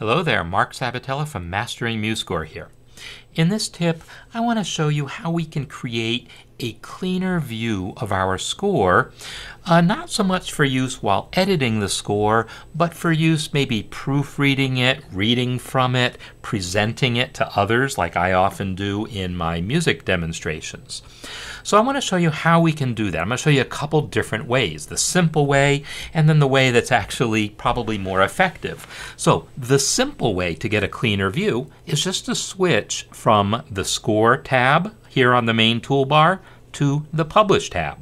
Hello there, Mark Sabatella from Mastering MuseScore here. In this tip, I want to show you how we can create a cleaner view of our score, uh, not so much for use while editing the score, but for use maybe proofreading it, reading from it, presenting it to others like I often do in my music demonstrations. So I want to show you how we can do that. I'm going to show you a couple different ways. The simple way and then the way that's actually probably more effective. So the simple way to get a cleaner view is just to switch from the Score tab here on the main toolbar to the Publish tab.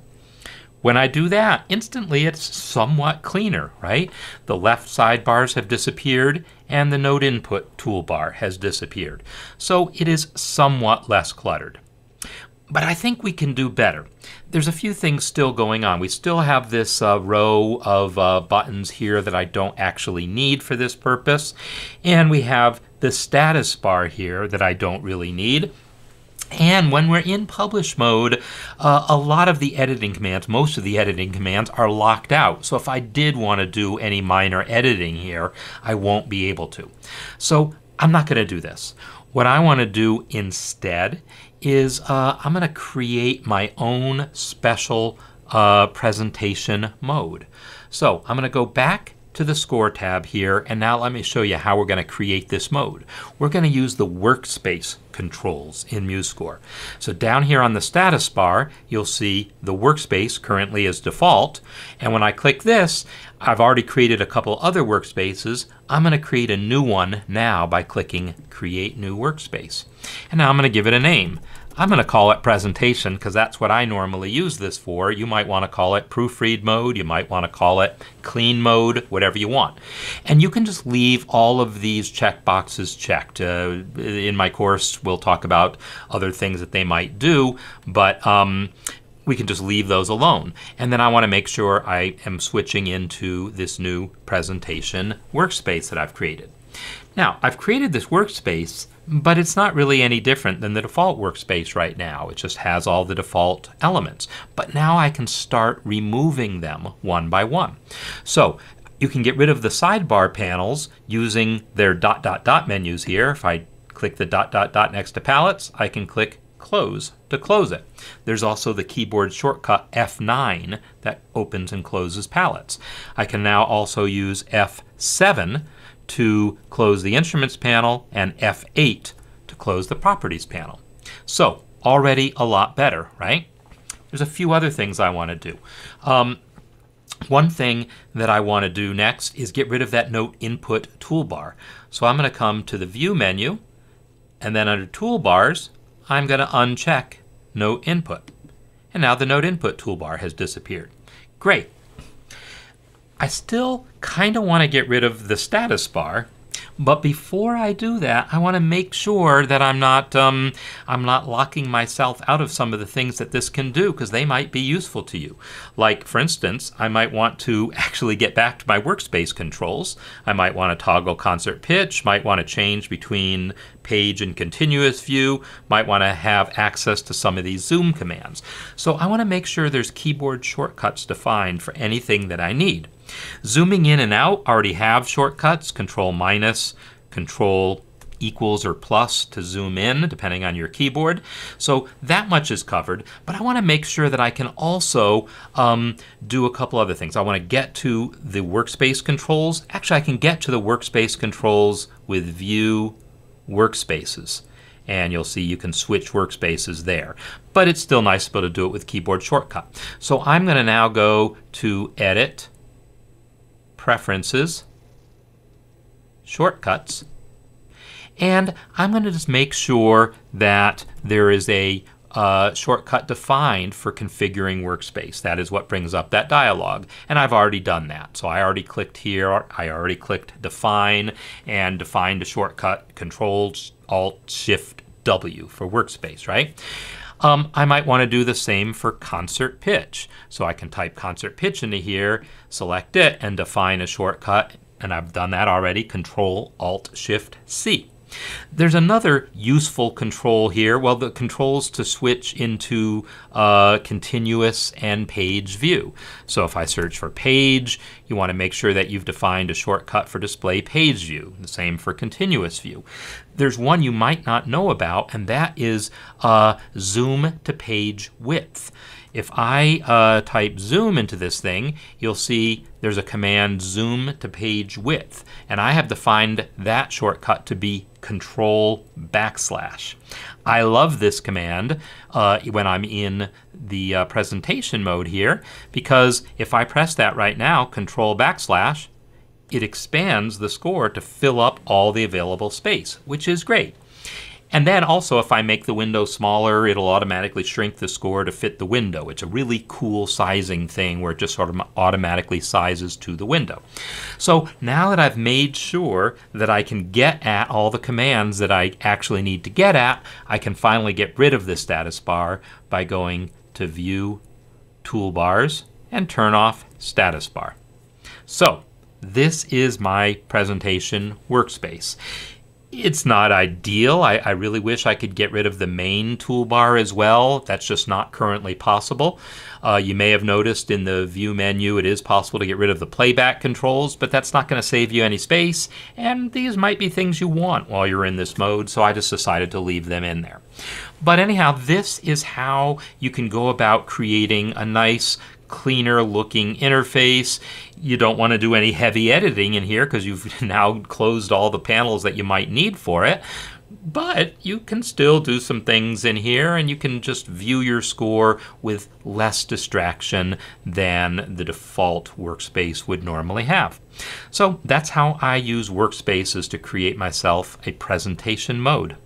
When I do that, instantly it's somewhat cleaner, right? The left sidebars have disappeared and the Note Input toolbar has disappeared. So it is somewhat less cluttered. But I think we can do better. There's a few things still going on. We still have this uh, row of uh, buttons here that I don't actually need for this purpose. And we have the status bar here that I don't really need. And when we're in publish mode, uh, a lot of the editing commands, most of the editing commands are locked out. So if I did want to do any minor editing here, I won't be able to. So I'm not going to do this. What I want to do instead is uh, I'm going to create my own special uh, presentation mode. So I'm going to go back to the Score tab here, and now let me show you how we're going to create this mode. We're going to use the workspace controls in MuseScore. So down here on the status bar, you'll see the workspace currently is default, and when I click this, I've already created a couple other workspaces. I'm going to create a new one now by clicking Create New Workspace. And now I'm going to give it a name. I'm going to call it presentation because that's what I normally use this for. You might want to call it proofread mode. You might want to call it clean mode, whatever you want. And you can just leave all of these checkboxes checked. Uh, in my course, we'll talk about other things that they might do, but um, we can just leave those alone. And then I want to make sure I am switching into this new presentation workspace that I've created. Now, I've created this workspace, but it's not really any different than the default workspace right now. It just has all the default elements. But now I can start removing them one by one. So you can get rid of the sidebar panels using their dot dot dot menus here. If I click the dot dot dot next to palettes, I can click close to close it. There's also the keyboard shortcut F9 that opens and closes palettes. I can now also use F7 to close the Instruments panel and F8 to close the Properties panel. So already a lot better, right? There's a few other things I want to do. Um, one thing that I want to do next is get rid of that Note Input toolbar. So I'm going to come to the View menu, and then under Toolbars, I'm going to uncheck Note Input. And now the Note Input toolbar has disappeared. Great. I still kind of want to get rid of the status bar but before I do that, I want to make sure that I'm not um, I'm not locking myself out of some of the things that this can do because they might be useful to you. Like for instance, I might want to actually get back to my workspace controls. I might want to toggle concert pitch, might want to change between page and continuous view, might want to have access to some of these zoom commands. So I want to make sure there's keyboard shortcuts defined for anything that I need. Zooming in and out already have shortcuts, control minus, control equals or plus to zoom in depending on your keyboard. So that much is covered, but I want to make sure that I can also um, do a couple other things. I want to get to the workspace controls. Actually, I can get to the workspace controls with view workspaces. And you'll see you can switch workspaces there. But it's still nice to be able to do it with keyboard shortcut. So I'm going to now go to Edit, Preferences, Shortcuts, and I'm going to just make sure that there is a uh, shortcut defined for configuring workspace. That is what brings up that dialog. And I've already done that. So I already clicked here, I already clicked define and defined a shortcut Control Alt Shift W for workspace, right? Um, I might want to do the same for concert pitch. So I can type concert pitch into here, select it, and define a shortcut. And I've done that already, Control Alt Shift C. There's another useful control here. Well, the controls to switch into uh, continuous and page view. So if I search for page, you want to make sure that you've defined a shortcut for display page view. The same for continuous view. There's one you might not know about, and that is uh, zoom to page width. If I uh, type zoom into this thing, you'll see there's a command zoom to page width. And I have defined that shortcut to be control backslash. I love this command uh, when I'm in the uh, presentation mode here because if I press that right now, control backslash, it expands the score to fill up all the available space, which is great. And then also if I make the window smaller, it'll automatically shrink the score to fit the window. It's a really cool sizing thing where it just sort of automatically sizes to the window. So now that I've made sure that I can get at all the commands that I actually need to get at, I can finally get rid of this status bar by going to View, Toolbars, and turn off Status Bar. So this is my presentation workspace. It's not ideal. I, I, really wish I could get rid of the main toolbar as well. That's just not currently possible. Uh, you may have noticed in the view menu it is possible to get rid of the playback controls, but that's not going to save you any space. And these might be things you want while you're in this mode, so I just decided to leave them in there. But anyhow, this is how you can go about creating a nice cleaner looking interface. You don't want to do any heavy editing in here because you've now closed all the panels that you might need for it. But you can still do some things in here and you can just view your score with less distraction than the default workspace would normally have. So that's how I use workspaces to create myself a presentation mode.